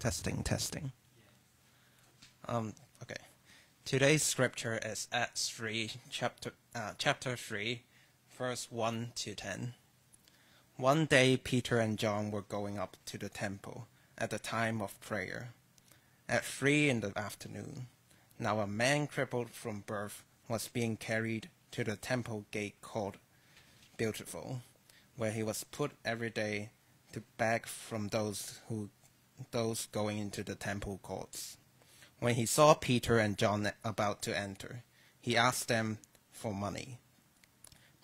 Testing, testing. Um, okay. Today's scripture is Acts 3, chapter, uh, chapter 3, verse 1 to 10. One day Peter and John were going up to the temple at the time of prayer, at three in the afternoon. Now a man crippled from birth was being carried to the temple gate called Beautiful, where he was put every day to beg from those who those going into the temple courts. When he saw Peter and John about to enter, he asked them for money.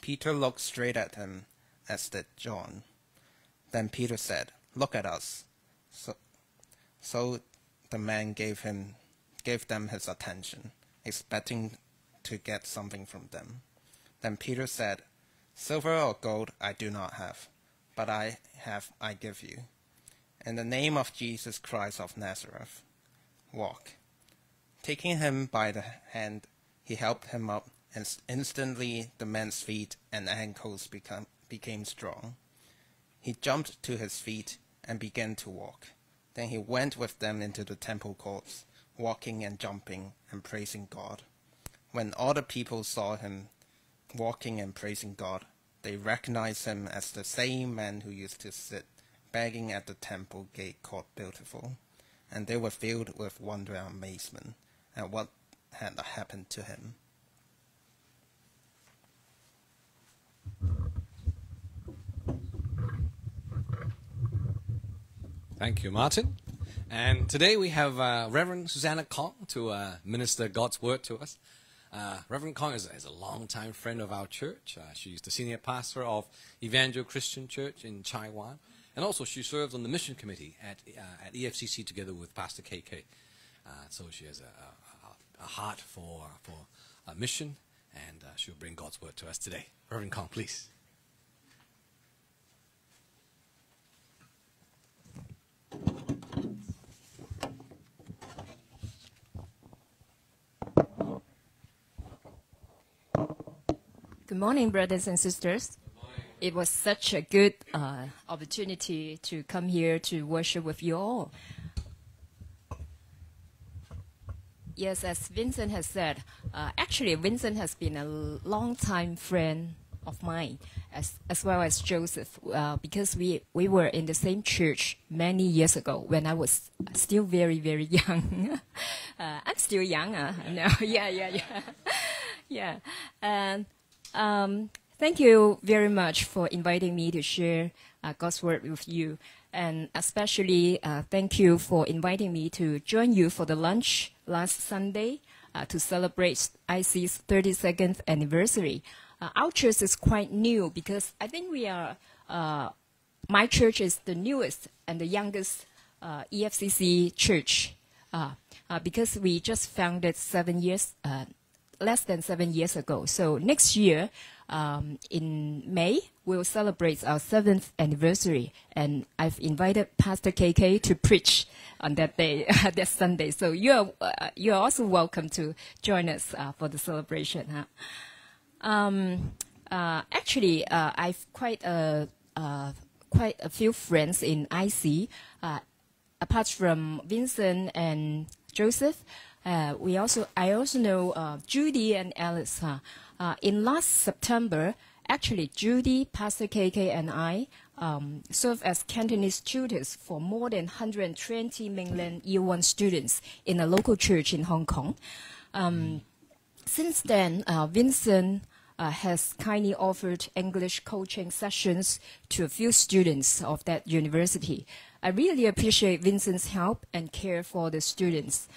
Peter looked straight at him, as did John. Then Peter said, Look at us. So, so the man gave him gave them his attention, expecting to get something from them. Then Peter said, Silver or gold I do not have, but I have I give you. In the name of Jesus Christ of Nazareth, walk. Taking him by the hand, he helped him up, and instantly the man's feet and ankles become, became strong. He jumped to his feet and began to walk. Then he went with them into the temple courts, walking and jumping and praising God. When all the people saw him walking and praising God, they recognized him as the same man who used to sit begging at the temple gate called Beautiful, and they were filled with wonder and amazement at what had happened to him. Thank you, Martin. And today we have uh, Reverend Susanna Kong to uh, minister God's word to us. Uh, Reverend Kong is, is, a longtime friend of our church. Uh, she's the senior pastor of Evangel Christian Church in Taiwan. And also, she serves on the mission committee at, uh, at EFCC together with Pastor KK. Uh, so she has a, a, a, heart for, for a mission, and uh, she'll bring God's word to us today. Reverend Kong, please. Good morning, brothers and sisters it was such a good uh, opportunity to come here to worship with you all. Yes, as Vincent has said, uh, actually Vincent has been a long-time friend of mine, as as well as Joseph, uh, because we we were in the same church many years ago when I was still very very young. uh, I'm still young, uh, no, yeah, yeah, yeah, yeah, and. Um, Thank you very much for inviting me to share uh, God's word with you. And especially uh, thank you for inviting me to join you for the lunch last Sunday uh, to celebrate IC's 32nd anniversary. Uh, our church is quite new because I think we are, uh, my church is the newest and the youngest uh, EFCC church because we just founded seven years, less than seven years ago. So next year, um, in May, we'll celebrate our seventh anniversary, and I've invited Pastor KK to preach on that day, that Sunday. So you're uh, you're also welcome to join us uh, for the celebration. Huh? Um, uh, actually, uh, I've quite a uh, quite a few friends in IC, uh, apart from Vincent and Joseph. We also I also know Judy and Alice. Uh, in last September, actually, Judy, Pastor KK, and I um, served as Cantonese tutors for more than 120 mainland Year 1 students in a local church in Hong Kong. Um, since then, uh, Vincent uh, has kindly offered English coaching sessions to a few students of that university. I really appreciate Vincent's help and care for the students.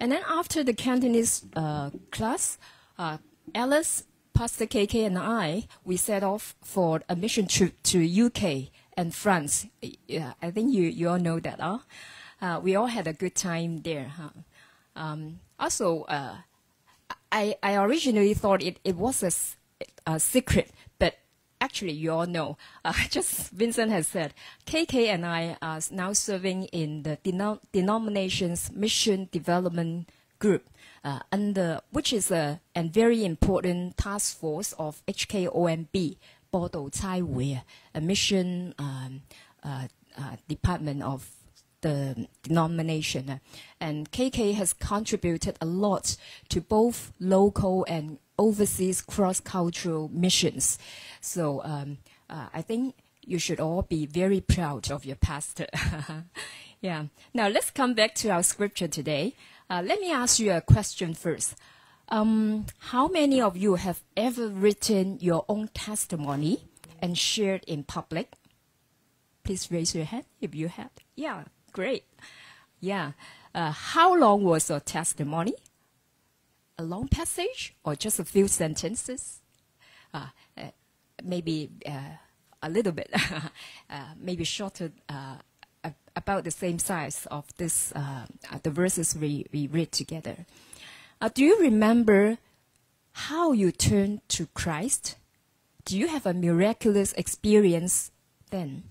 And then after the Cantonese uh, class, uh, Alice, Pastor KK, and I, we set off for a mission trip to UK and France. Yeah, I think you, you all know that, huh? Uh, we all had a good time there. Huh? Um, also, uh, I, I originally thought it, it was a, a secret, actually you all know. Uh, just Vincent has said, KK and I are now serving in the denom denomination's mission development group uh, under which is a, a very important task force of HKOMB, Bodo Cai a mission um, uh, uh, department of the denomination. And KK has contributed a lot to both local and overseas cross-cultural missions. So um, uh, I think you should all be very proud of your pastor. yeah. Now let's come back to our scripture today. Uh, let me ask you a question first. Um, how many of you have ever written your own testimony and shared in public? Please raise your hand if you have. Yeah, great. Yeah. Uh, how long was your testimony? A long passage or just a few sentences? Uh, uh, maybe uh, a little bit, uh, maybe shorter, uh, about the same size of this, uh, the verses we, we read together. Do you remember how you turned to Christ? Do you have a miraculous experience then?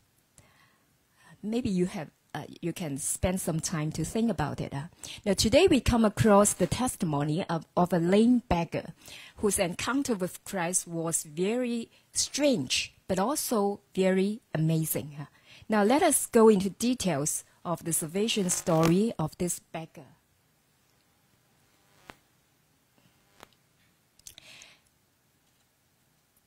Maybe you have. Uh, you can spend some time to think about it. uh. Now, today we come across the testimony of, of a lame beggar whose encounter with Christ was very strange, but also very amazing. uh. Now, let us go into details of the salvation story of this beggar.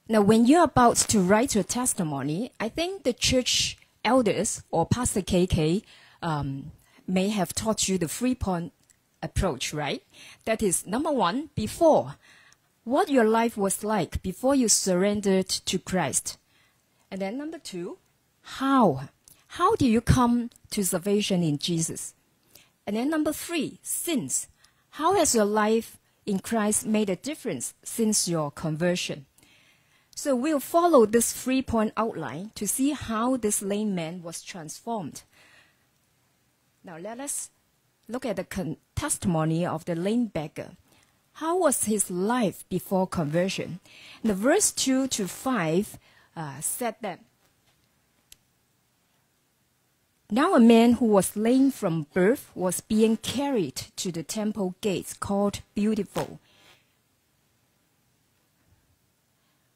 Now, when you're about to write your testimony, I think the church elders or Pastor KK um, may have taught you the three point approach, right? That is, number one, before, what your life was like before you surrendered to Christ. And then number two, how? How do you come to salvation in Jesus? And then number three, since. How has your life in Christ made a difference since your conversion? So we'll follow this three point outline to see how this lame man was transformed. Now let us look at the testimony of the lame beggar. How was his life before conversion? The verse 2 to 5 uh, said that now a man who was lame from birth was being carried to the temple gates called Beautiful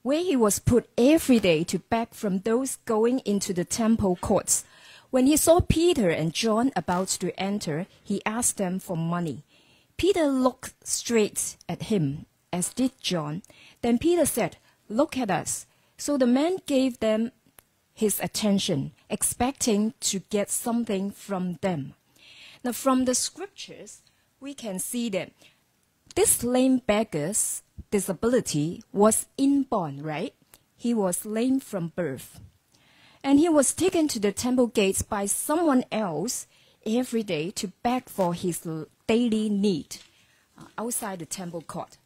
where he was put every day to beg from those going into the temple courts. When he saw Peter and John about to enter, he asked them for money. Peter looked straight at him, as did John. Then Peter said, Look at us. So the man gave them his attention, expecting to get something from them. Now, from the scriptures, we can see that these lame beggar's disability was inborn, right? He was lame from birth. And he was taken to the temple gates by someone else every day to beg for his daily need uh, outside the temple court.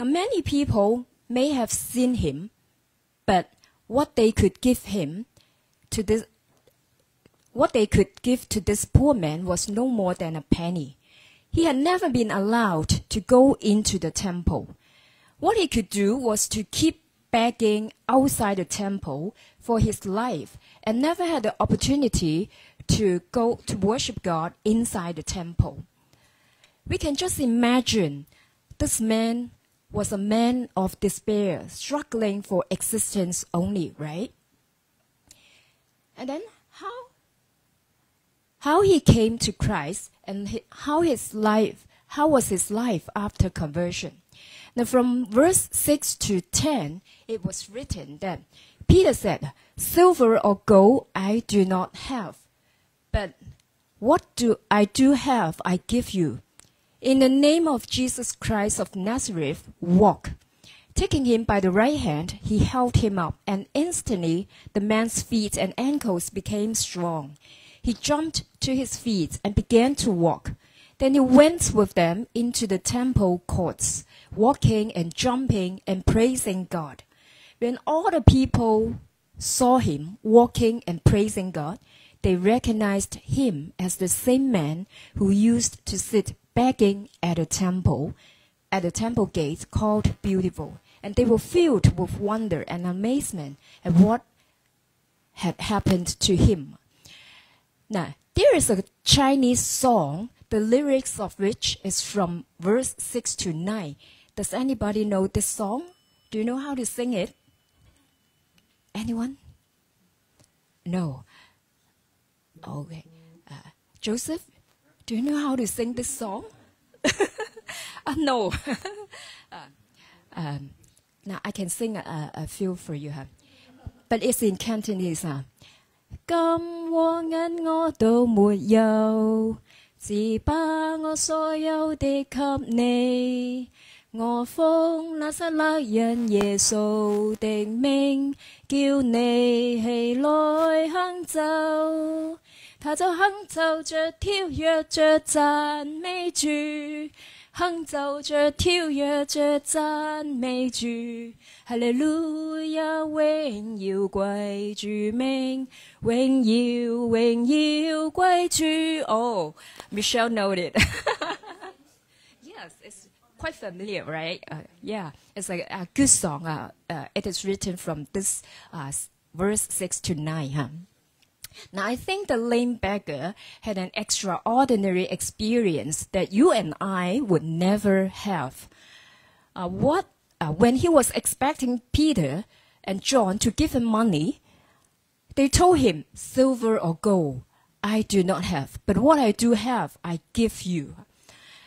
Now, many people may have seen him, but what they could give him to this what they could give to this poor man was no more than a penny. He had never been allowed to go into the temple. What he could do was to keep begging outside the temple for his life and never had the opportunity to go to worship God inside the temple. We can just imagine this man was a man of despair, struggling for existence only, right? And then how how he came to Christ and how his life, how was his life after conversion. Now, from verse 6 to 10, it was written that Peter said, Silver or gold I do not have, but what do I do have I give you. In the name of Jesus Christ of Nazareth, walk. Taking him by the right hand, he held him up, and instantly the man's feet and ankles became strong. He jumped to his feet and began to walk. Then he went with them into the temple courts, walking and jumping and praising God. When all the people saw him walking and praising God, they recognized him as the same man who used to sit begging at the temple, at the temple gate called Beautiful. And they were filled with wonder and amazement at what had happened to him. Now, there is a Chinese song, the lyrics of which is from verse 6 to 9. Does anybody know this song? Do you know how to sing it? Anyone? No. Okay. Uh, Joseph, do you know how to sing this song? uh, no. uh, um, now I can sing a, a few for you. Huh? But it's in Cantonese. Huh? 金和银我都没有，只把我所有的给你。 我奉那撒勒人耶稣的命，叫你起来行走。他就行走着跳跃着赞美主，行走着跳跃着赞美主，哈利路亞榮耀歸主名，榮耀榮耀歸主。Oh, Michelle noted. yes, it's quite familiar, right? Uh, yeah, it's like a good song. Uh, uh, it is written from this uh, verse 6 to 9. Huh? Now, I think the lame beggar had an extraordinary experience that you and I would never have. Uh, what, uh, when he was expecting Peter and John to give him money, they told him, Silver or gold, I do not have, but what I do have, I give you.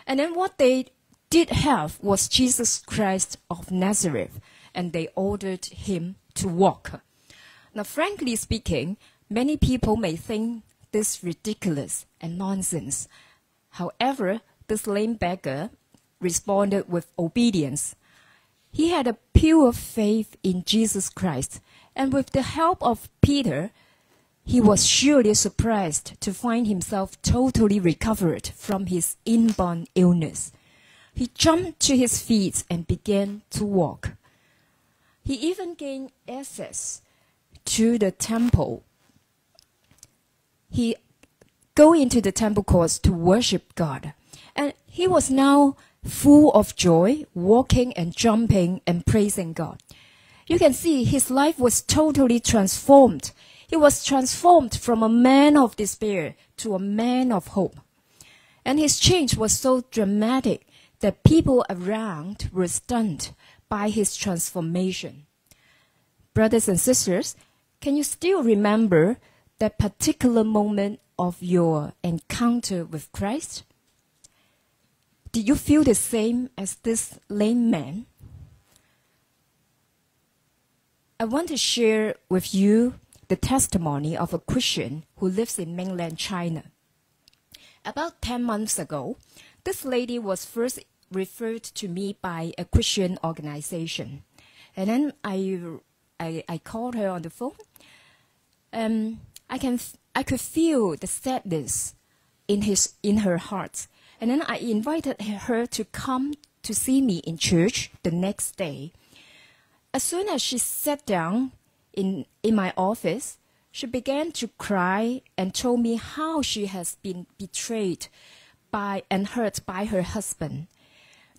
And then what they did have was Jesus Christ of Nazareth, and they ordered him to walk. Now, frankly speaking, Many people may think this ridiculous and nonsense. However, this lame beggar responded with obedience. He had a pure faith in Jesus Christ, and with the help of Peter, he was surely surprised to find himself totally recovered from his inborn illness. He jumped to his feet and began to walk. He even gained access to the temple he go into the temple courts to worship God. And he was now full of joy, walking and jumping and praising God. You can see his life was totally transformed. He was transformed from a man of despair to a man of hope. And his change was so dramatic that people around were stunned by his transformation. Brothers and sisters, can you still remember that particular moment of your encounter with Christ? Did you feel the same as this lame man? I want to share with you the testimony of a Christian who lives in mainland China. About 10 months ago, this lady was first referred to me by a Christian organization. And then I, I, I called her on the phone. Um, I can I could feel the sadness in his in her heart. And then I invited her to come to see me in church the next day. As soon as she sat down in in my office, she began to cry and told me how she has been betrayed by and hurt by her husband.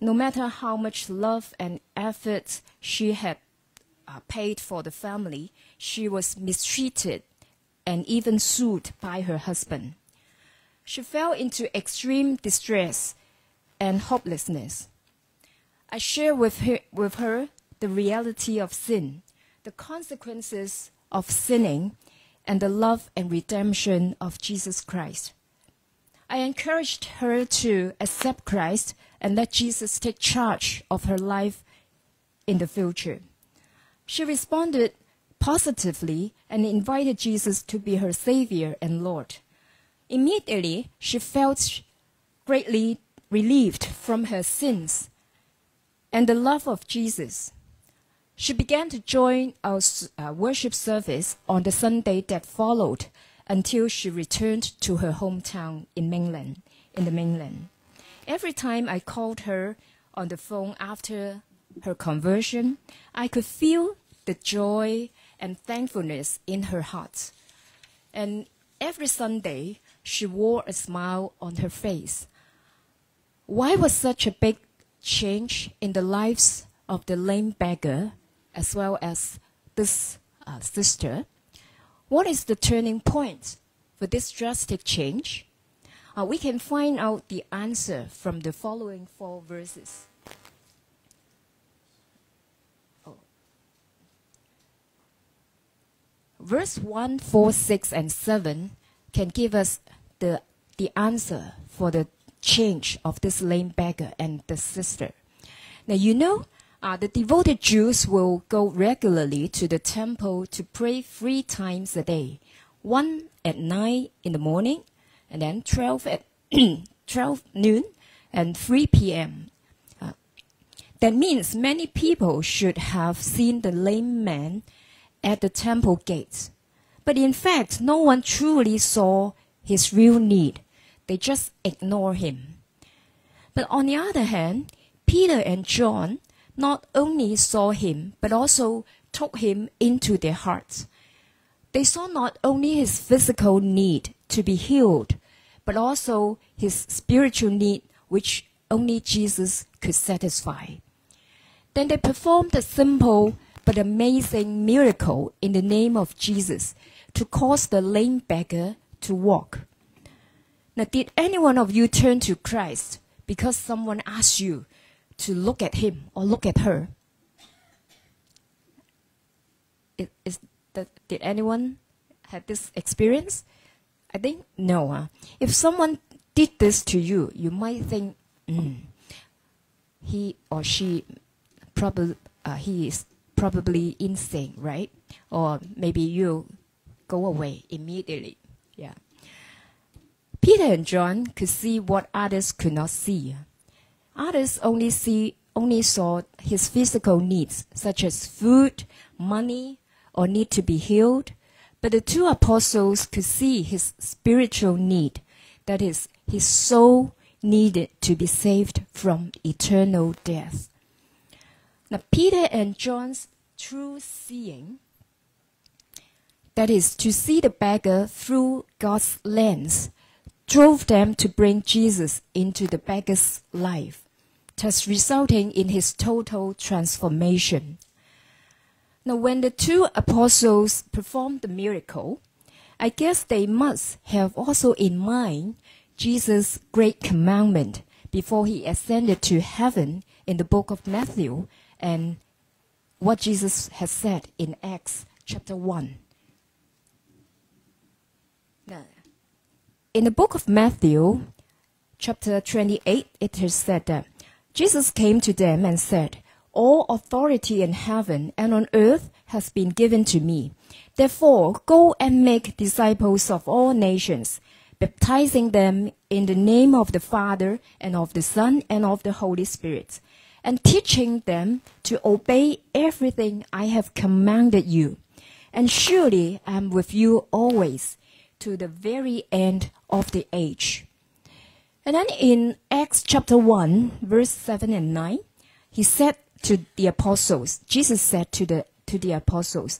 No matter how much love and effort she had uh, paid for the family, she was mistreated and even sued by her husband. She fell into extreme distress and hopelessness. I share with her, with her the reality of sin, the consequences of sinning, and the love and redemption of Jesus Christ. I encouraged her to accept Christ and let Jesus take charge of her life in the future. She responded positively and invited Jesus to be her Savior and Lord. Immediately, she felt greatly relieved from her sins and the love of Jesus. She began to join our uh, worship service on the Sunday that followed until she returned to her hometown in mainland, in the mainland. Every time I called her on the phone after her conversion, I could feel the joy and thankfulness in her heart. And every Sunday, she wore a smile on her face. Why was such a big change in the lives of the lame beggar as well as this uh, sister? What is the turning point for this drastic change? Uh, we can find out the answer from the following four verses. verse 1, 4, 6, and 7 can give us the the answer for the change of this lame beggar and the sister. Now, you know, uh, the devoted Jews will go regularly to the temple to pray three times a day one at 9 in the morning, and then 12 at 12 noon, and 3 p.m. Uh, that means many people should have seen the lame man at the temple gates. But in fact, no one truly saw his real need. They just ignore him. But on the other hand, Peter and John not only saw him, but also took him into their hearts. They saw not only his physical need to be healed, but also his spiritual need, which only Jesus could satisfy. Then they performed a simple but amazing miracle in the name of Jesus to cause the lame beggar to walk. Now, did any one of you turn to Christ because someone asked you to look at him or look at her? Is, is that, did anyone have this experience? I think no. Huh? If someone did this to you, you might think, mm, he or she probably uh, he is probably insane, right? Or maybe you go away immediately. Yeah. Peter and John could see what others could not see. Others only see only saw his physical needs, such as food, money, or need to be healed. But the two apostles could see his spiritual need, that is, his soul needed to be saved from eternal death. Now, Peter and John's true seeing, that is, to see the beggar through God's lens, drove them to bring Jesus into the beggar's life, thus resulting in his total transformation. Now, when the two apostles performed the miracle, I guess they must have also in mind Jesus' great commandment before he ascended to heaven in the book of Matthew and what Jesus has said in Acts chapter 1. Now, in the book of Matthew, chapter 28, it is said that Jesus came to them and said, All authority in heaven and on earth has been given to me. Therefore, go and make disciples of all nations, baptizing them in the name of the Father and of the Son and of the Holy Spirit, and teaching them to obey everything I have commanded you. And surely I am with you always to the very end of the age. And then in Acts chapter 1, verse 7 and 9, he said to the apostles, Jesus said to the, to the apostles,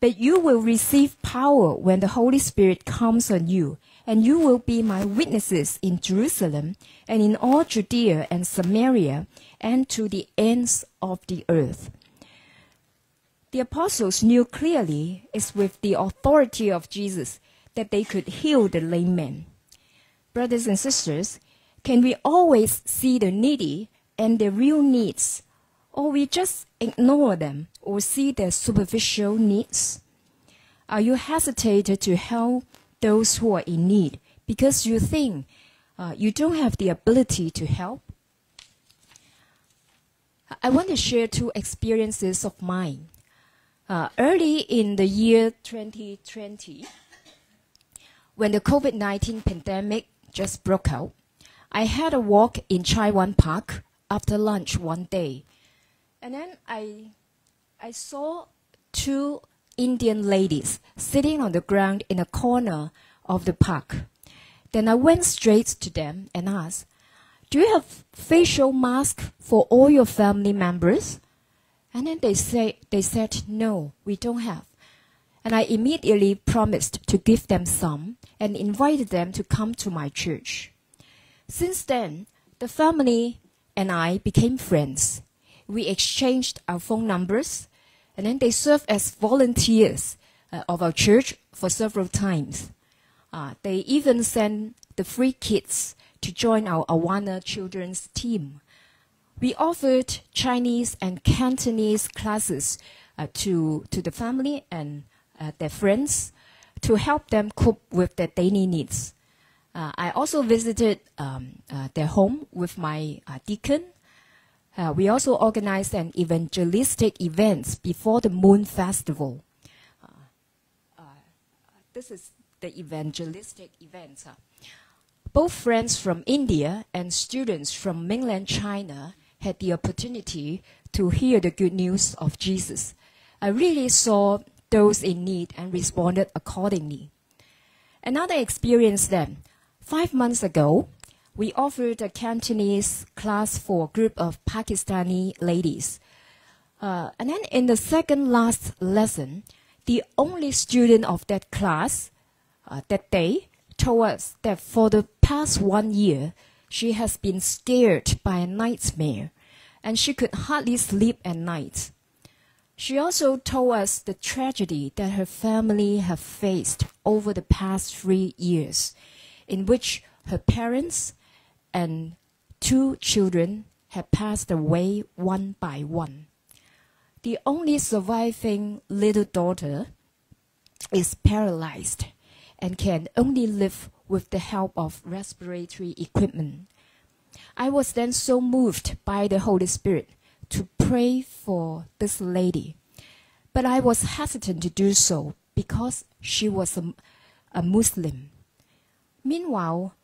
But you will receive power when the Holy Spirit comes on you, and you will be my witnesses in Jerusalem and in all Judea and Samaria and to the ends of the earth. The apostles knew clearly it's with the authority of Jesus that they could heal the lame man. Brothers and sisters, can we always see the needy and their real needs, or we just ignore them or see their superficial needs? Are you hesitated to help those who are in need because you think uh, you don't have the ability to help? I want to share two experiences of mine. Uh, early in the year 2020, when the COVID 19 pandemic just broke out, I had a walk in Chai Wan Park after lunch one day. And then I, I saw two Indian ladies sitting on the ground in a corner of the park. Then I went straight to them and asked, Do you have facial mask for all your family members? And then they say they said no, we don't have. And I immediately promised to give them some and invited them to come to my church. Since then, the family and I became friends. We exchanged our phone numbers, and then they served as volunteers uh, of our church for several times. Uh, they even sent the free kids to join our Awana children's team. We offered Chinese and Cantonese classes uh, to, to the family and uh, their friends to help them cope with their daily needs. Uh, I also visited um, uh, their home with my deacon. Uh, we also organized an evangelistic event before the Moon Festival. Uh, uh, this is the evangelistic event. Both friends from India and students from mainland China had the opportunity to hear the good news of Jesus. I really saw those in need and responded accordingly. Another experience then. Five months ago, we offered a Cantonese class for a group of Pakistani ladies. Uh, and then in the second last lesson, the only student of that class uh, that day told us that for the past one year, she has been scared by a nightmare and she could hardly sleep at night. She also told us the tragedy that her family have faced over the past three years, in which her parents and two children had passed away one by one. The only surviving little daughter is paralyzed and can only live with the help of respiratory equipment. I was then so moved by the Holy Spirit to pray for this lady, but I was hesitant to do so because she was a, a Muslim. Meanwhile,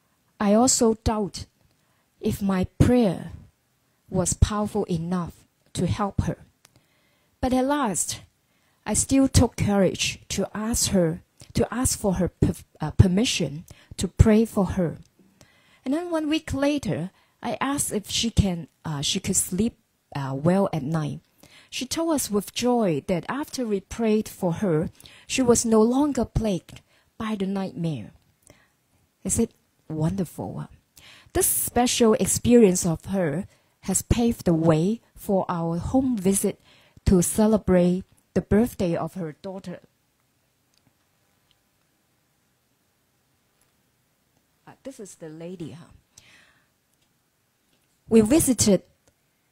I also doubt if my prayer was powerful enough to help her. But at last, I still took courage to ask her, to ask for her per, uh, permission to pray for her. And then one week later, I asked if she can, uh, she could sleep uh, well at night. She told us with joy that after we prayed for her, she was no longer plagued by the nightmare. Is it wonderful? This special experience of her has paved the way for our home visit to celebrate the birthday of her daughter. Uh, this is the lady, huh? We visited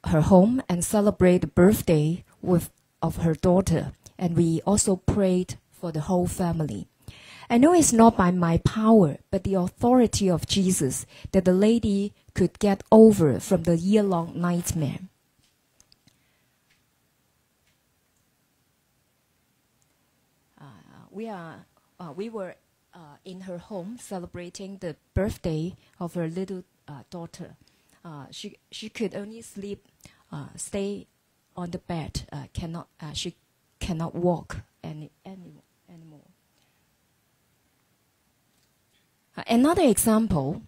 her home and celebrated the birthday with, of her daughter, and we also prayed for the whole family. I know it's not by my power, but the authority of Jesus that the lady could get over from the year long nightmare. Uh, we, are, uh, we were uh, in her home celebrating the birthday of her little uh, daughter. Uh, she, she could only sleep, uh, stay on the bed, cannot, she cannot walk any, any, anymore. Another example,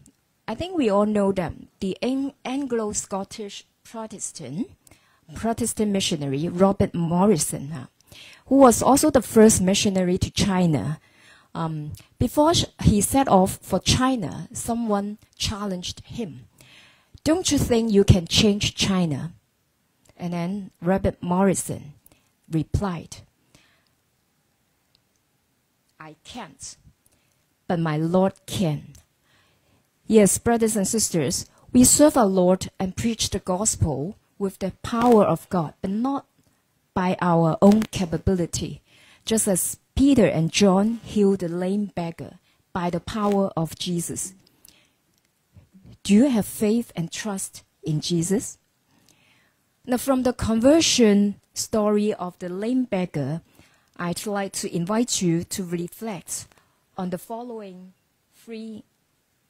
I think we all know them, the Anglo-Scottish Protestant, Protestant missionary Robert Morrison, uh, who was also the first missionary to China. Um, before he set off for China, someone challenged him. Don't you think you can change China? And then Robert Morrison replied, I can't but my Lord can. Yes, brothers and sisters, we serve our Lord and preach the gospel with the power of God, but not by our own capability, just as Peter and John healed the lame beggar by the power of Jesus. Do you have faith and trust in Jesus? Now, from the conversion story of the lame beggar, I'd like to invite you to reflect on the following three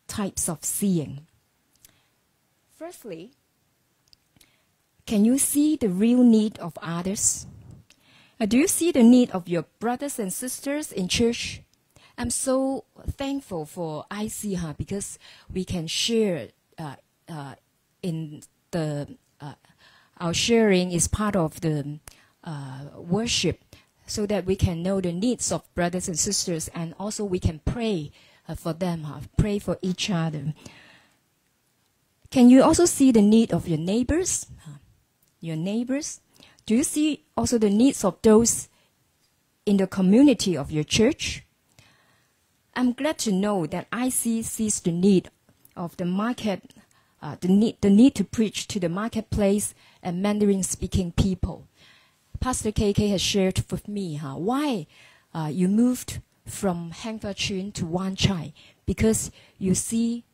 types of seeing. Firstly, can you see the real need of others? Uh, do you see the need of your brothers and sisters in church? I'm so thankful for IC huh, because we can share uh, uh, in the uh, our sharing is part of the uh, worship so that we can know the needs of brothers and sisters and also we can pray uh, for them, uh, pray for each other. Can you also see the need of your neighbors? Your neighbors? Do you see also the needs of those in the community of your church? I'm glad to know that IC sees the need of the market, uh, the, need, the need to preach to the marketplace and Mandarin speaking people. Pastor KK has shared with me huh, why uh, you moved from Heng Fa Chuen to Wan Chai because you see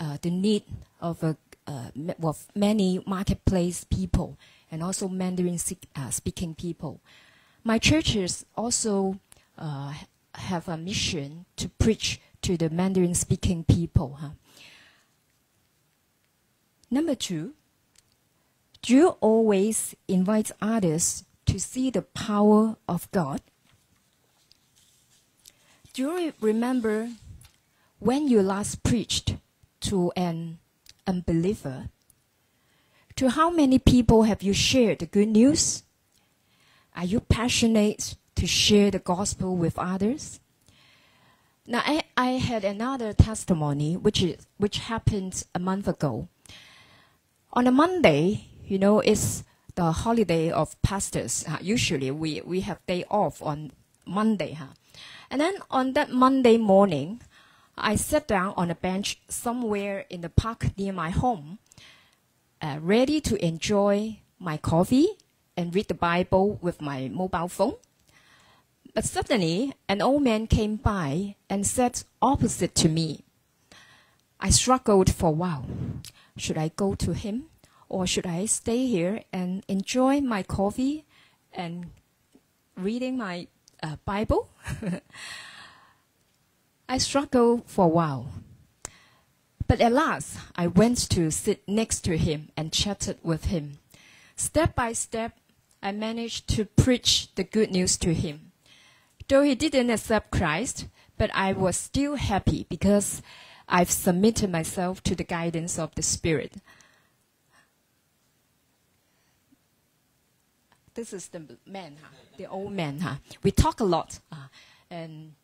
uh, the need of, a, uh, of many marketplace people and also Mandarin uh, speaking people. My churches also uh, have a mission to preach to the Mandarin speaking people. Huh? Number two, do you always invite others to see the power of God? Do you remember when you last preached to an unbeliever? To how many people have you shared the good news? Are you passionate to share the gospel with others? Now, I, I had another testimony which, is, which happened a month ago. On a Monday, you know, it's the holiday of pastors. Uh, usually we, we have day off on Monday. Huh? And then on that Monday morning, I sat down on a bench somewhere in the park near my home, uh, ready to enjoy my coffee and read the Bible with my mobile phone. But suddenly, an old man came by and sat opposite to me. I struggled for a while. Should I go to him or should I stay here and enjoy my coffee and reading my uh, Bible? I struggled for a while. But at last, I went to sit next to him and chatted with him. Step by step, I managed to preach the good news to him. Though he didn't accept Christ, but I was still happy because I've submitted myself to the guidance of the Spirit. This is the man, huh? the old man. Huh? We talk a lot, uh, and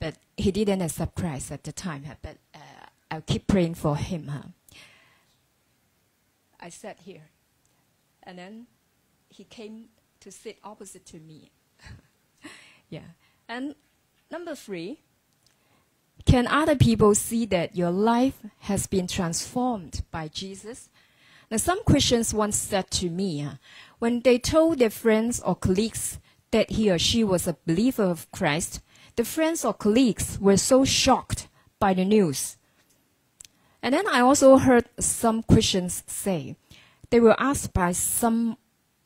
but he didn't accept Christ at the time. Huh? But uh, I'll keep praying for him. Huh? I sat here, and then he came to sit opposite to me. yeah, and number three. Can other people see that your life has been transformed by Jesus? Now, some Christians once said to me, uh, when they told their friends or colleagues that he or she was a believer of Christ, the friends or colleagues were so shocked by the news. And then I also heard some Christians say they were asked by some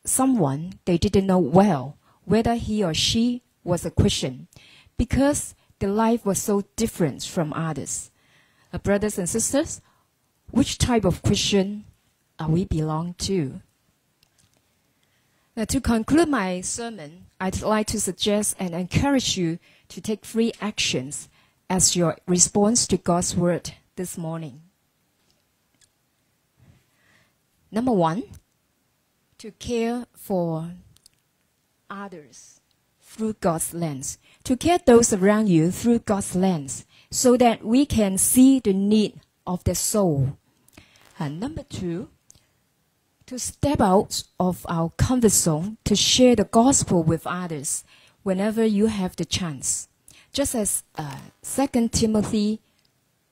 someone they didn't know well whether he or she was a Christian because their life was so different from others. Uh, brothers and sisters, which type of Christian we belong to? Now, to conclude my sermon, I'd like to suggest and encourage you to take three actions as your response to God's word this morning. Number one, to care for others through God's lens, to care those around you through God's lens, so that we can see the need of the soul. And number two, to step out of our comfort zone to share the gospel with others whenever you have the chance. Just as uh, 2 Timothy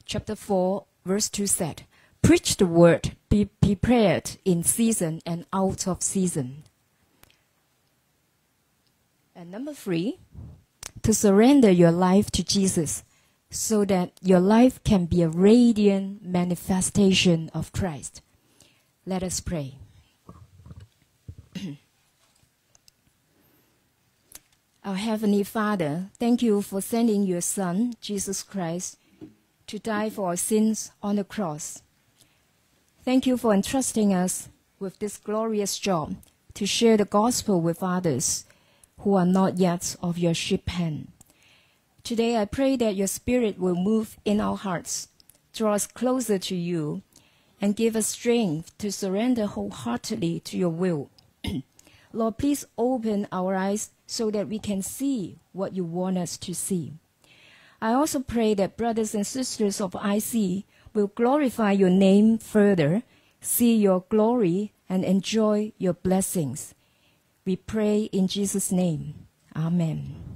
chapter 4 verse 2 said, Preach the word, be prepared in season and out of season. And number three, to surrender your life to Jesus so that your life can be a radiant manifestation of Christ. Let us pray. Our Heavenly Father, thank you for sending your Son, Jesus Christ, to die for our sins on the cross. Thank you for entrusting us with this glorious job to share the gospel with others who are not yet of your sheep pen. Today I pray that your Spirit will move in our hearts, draw us closer to you, and give us strength to surrender wholeheartedly to your will. Lord, please open our eyes so that we can see what you want us to see. I also pray that brothers and sisters of IC will glorify your name further, see your glory, and enjoy your blessings. We pray in Jesus' name. Amen.